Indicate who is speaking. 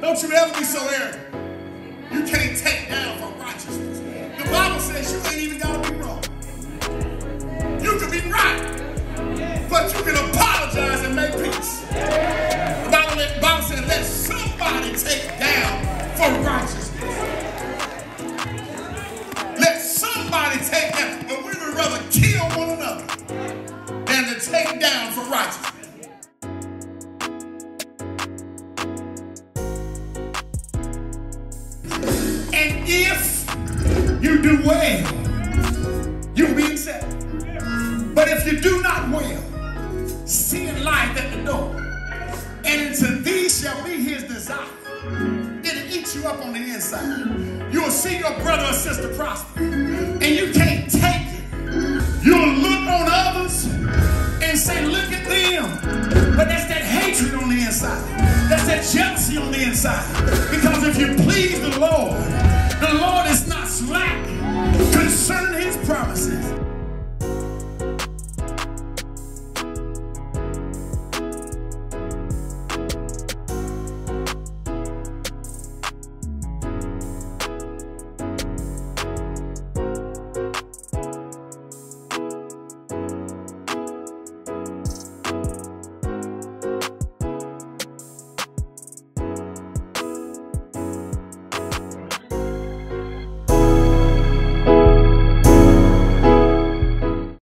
Speaker 1: Don't you ever be so arrogant. You can't take down from righteousness. The Bible says you ain't even got to take down for righteousness. And if you do well, you'll be accepted. But if you do not well, sin lieth at the door. And into these shall be his desire. It'll eat you up on the inside. You'll see your brother or sister prosper. Inside. That's that jealousy on the inside. Because